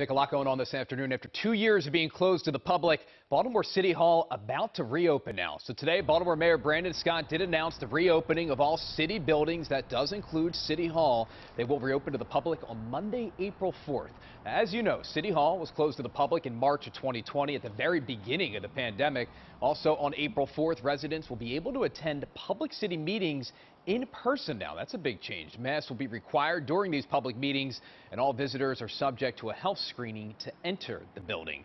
Nick, a lot going on this afternoon. After two years of being closed to the public, Baltimore City Hall about to reopen now. So today, Baltimore Mayor Brandon Scott did announce the reopening of all city buildings. That does include City Hall. They will reopen to the public on Monday, April 4th. As you know, City Hall was closed to the public in March of 2020 at the very beginning of the pandemic. Also on April 4th, residents will be able to attend public city meetings in person now. That's a big change. Masks will be required during these public meetings, and all visitors are subject to a health screening to enter the building.